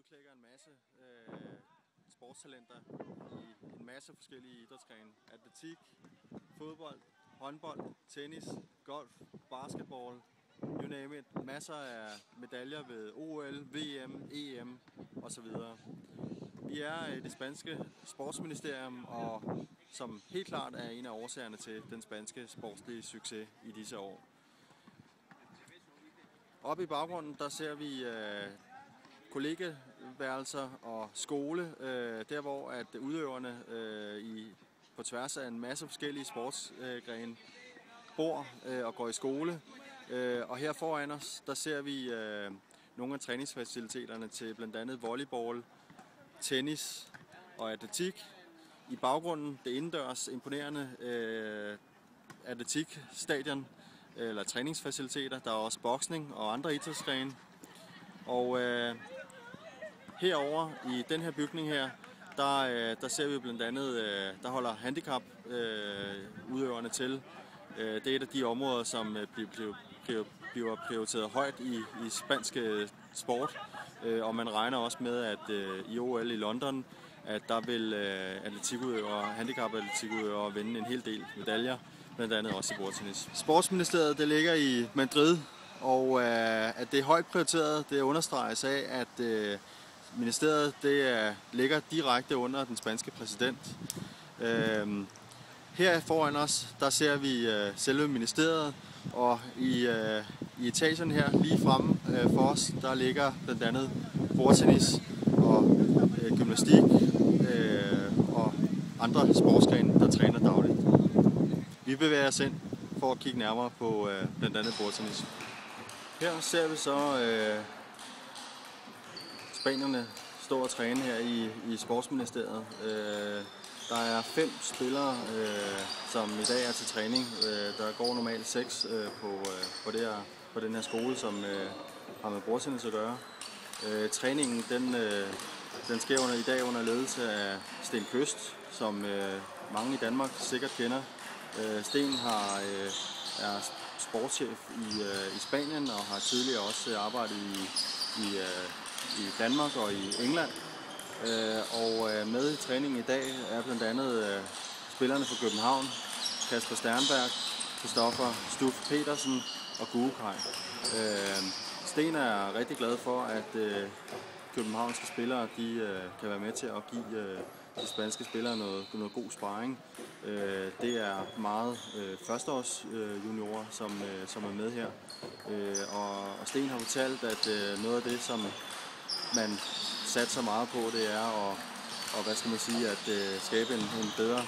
udklækker en masse øh, sportstalenter i en masse forskellige idrætsgrene. Atletik, fodbold, håndbold, tennis, golf, basketball, you name it. Masser af medaljer ved OL, VM, EM osv. Vi er i det spanske sportsministerium, og som helt klart er en af årsagerne til den spanske sportslige succes i disse år. Oppe i baggrunden, der ser vi øh, hotelværelser og skole, øh, der hvor at udøverne øh, i, på tværs af en masse forskellige sportsgrene bor øh, og går i skole. Øh, og her foran os, der ser vi øh, nogle af træningsfaciliteterne til blandt andet volleyball, tennis og atletik. I baggrunden det indendørs imponerende øh, atletikstadion, eller træningsfaciliteter. Der er også boksning og andre idrætsgrene. Og øh, herover i den her bygning her, der, øh, der ser vi blandt andet, øh, der holder handicap øh, udøverne til. Øh, det er et af de områder, som øh, bliver, bliver, bliver prioriteret højt i, i spansk øh, sport. Øh, og man regner også med, at øh, i OL i London, at der vil øh, atletikudøvere, handicap-atletikudøvere vinde en hel del medaljer, blandt andet også i bordtennis. Sportsministeriet det ligger i Madrid, og øh, at det er højt prioriteret, det understreges af, at øh, ministeriet det er, ligger direkte under den spanske præsident. Øh, her foran os, der ser vi øh, selve ministeriet, og i, øh, i etagen her lige fremme øh, for os, der ligger blandt andet bordtennis og øh, gymnastik øh, og andre sportsgrene, der træner dagligt. Vi bevæger os ind for at kigge nærmere på øh, blandt andet bordtennis. Her ser vi så øh, spanierne stå og træne her i, i sportsministeriet. Øh, der er fem spillere, øh, som i dag er til træning. Øh, der går normalt seks øh, på, øh, på, det her, på den her skole, som øh, har med bordtennis at gøre. Øh, træningen den, øh, den sker under, i dag under ledelse af Sten Køst, som øh, mange i Danmark sikkert kender. Øh, Sten har, øh, er sportschef i, øh, i Spanien og har tidligere også arbejdet i, i, øh, i Danmark og i England. Øh, og øh, med i træningen i dag er blandt andet øh, spillerne fra København, Kasper Sternberg, Kristoffer Stuf Petersen og Gugekaj. Øh, Sten er rigtig glad for, at øh, københavnske spillere de, øh, kan være med til at give øh, de spanske spillere noget, noget god sparring. Øh, det er meget øh, førsteårs øh, juniorer, som, øh, som er med her. Øh, og, og Sten har fortalt, at øh, noget af det, som man satser meget på, det er at og hvad skal man sige, at øh, skabe en, en bedre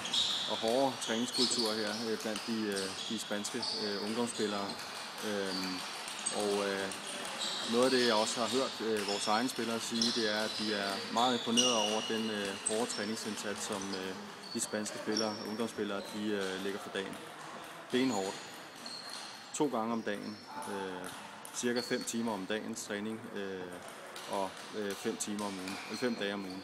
og hårdere træningskultur her øh, blandt de, øh, de spanske øh, ungdomsspillere. Øh, og øh, noget af det, jeg også har hørt øh, vores egne spillere sige, det er, at de er meget imponeret over den øh, hårde træningsindsats, som øh, de spanske spillere, ungdomsspillere, de øh, lægger for dagen. Benhårdt. To gange om dagen. Øh, cirka 5 timer om dagens træning. Øh, og øh, 5 timer om ugen, eller 5 dage om ugen.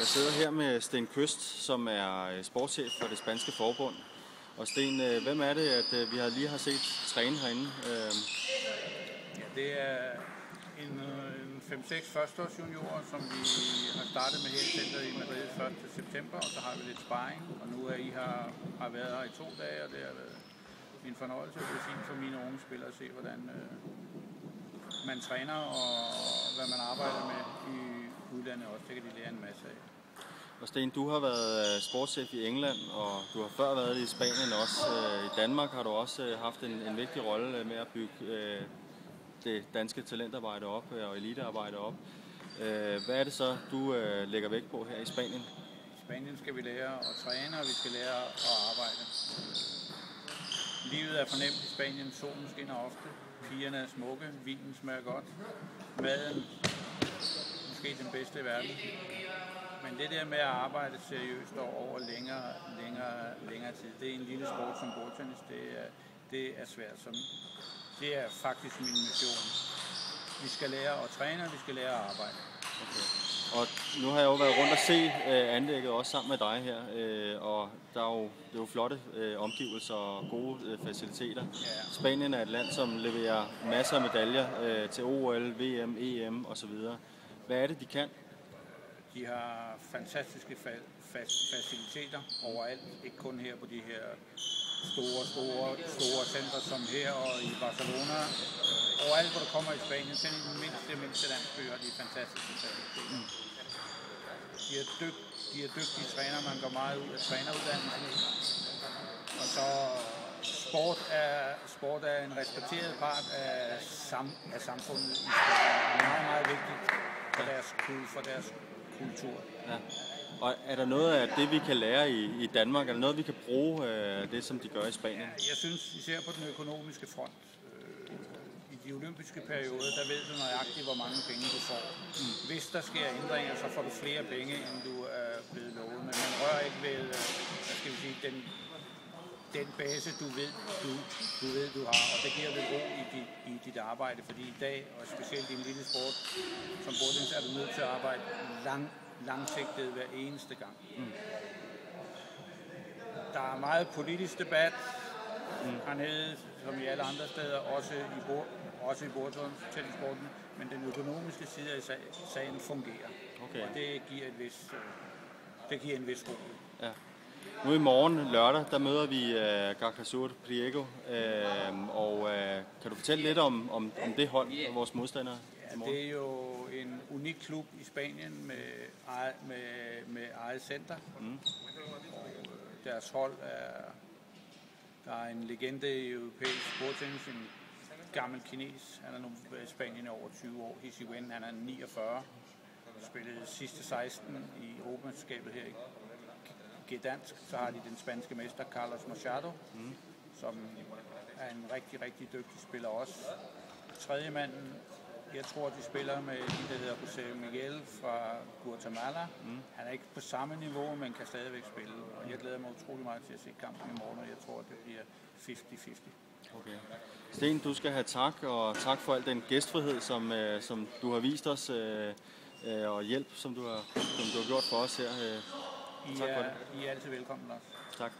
Jeg sidder her med Sten Køst, som er øh, sportschef for det spanske forbund. Og Sten, øh, hvem er det, at øh, vi har lige har set træne herinde? Ja, det er en, en 5-6 førsteårs juniorer, som vi har startet med her i centret i Madrid 1. september, og så har vi lidt sparring. Og nu er I har, har været her i to dage, og det har været en fornøjelse at se for mine unge spillere at se, hvordan øh, man træner og hvad man arbejder med i udlandet også. Det kan de lære en masse af. Og Sten, du har været sportschef i England, og du har før været i Spanien også. I Danmark har du også haft en, en vigtig rolle med at bygge øh, det danske talentarbejde op og elitearbejde op. Øh, hvad er det så, du øh, lægger vægt på her i Spanien? I Spanien skal vi lære at træne, og vi skal lære at arbejde. livet er fornemt i Spanien, solen skinner ofte, pigerne er smukke, vinen smager godt, maden måske den bedste i verden. Men det der med at arbejde seriøst og over længere, længere, længere tid, det er en lille sport som bordtennis, det er, det er svært. Som, det er faktisk min mission. Vi skal lære at træne, og vi skal lære at arbejde. Okay. Og nu har jeg jo været rundt og se øh, anlægget også sammen med dig her, øh, og der er jo, det er jo flotte øh, omgivelser og gode øh, faciliteter. Ja. Spanien er et land, som leverer masser af medaljer øh, til OL, VM, EM osv. Hvad er det, de kan? De har fantastiske fa- fa- faciliteter overalt, ikke kun her på de her store, store, store centre som her og i Barcelona. Overalt, hvor du kommer i Spanien, selv i den mindste, mindste landsby, har de fantastiske faciliteter. De er, dyg- de er dygtige trænere, man går meget ud af træneruddannelsen. Og så sport er, sport er en respekteret part af, sam, af samfundet i Spanien. Det er meget, meget vigtigt for deres, for deres kultur. Ja. Og er der noget af det, vi kan lære i, i Danmark? Er der noget, vi kan bruge øh, det, som de gør i Spanien? Jeg synes, især på den økonomiske front, øh, i de olympiske perioder, der ved du nøjagtigt, hvor mange penge du får. Mm. Hvis der sker ændringer, så får du flere penge, end du er blevet lovet. Men man rører ikke ved, øh, hvad skal vi sige, den, den base, du ved, du, du ved, du har. Og det giver lidt ro i dit, arbejde, fordi i dag, og specielt i en lille sport som bordtennis, er du nødt til at arbejde lang, langsigtet hver eneste gang. Mm. Der er meget politisk debat mm. hernede, som i alle andre steder, også i, bord, også i bordtennisporten, men den økonomiske side af sag- sagen fungerer. Okay. Og det giver, et vis, øh, det giver en vis ro. Ja. Nu i morgen lørdag, der møder vi øh, Garcasur Priego, øh, og øh, kan du fortælle lidt om, om, om det hold og vores modstandere Ja, det er jo en unik klub i Spanien med eget, med, med eget center. Mm. Og øh, deres hold er, der er en legende i europæisk bordtennis, en gammel kines. Han er nu i Spanien i over 20 år. Hisi Wen, han er 49. Spillede sidste 16 i Europamesterskabet her i Gdansk. Så har de den spanske mester Carlos Machado, mm. som er en rigtig, rigtig dygtig spiller også. Tredje manden, jeg tror, de spiller med en, der hedder José Miguel fra Guatemala. Mm. Han er ikke på samme niveau, men kan stadigvæk spille. Og jeg glæder mig utrolig meget til at se kampen i morgen, og jeg tror, det bliver 50-50. Okay. Sten, du skal have tak, og tak for al den gæstfrihed, som, øh, som du har vist os, øh, øh, og hjælp, som du har, som du har gjort for os her. Øh. I Tak for er, I er altid velkommen, Lars. tak.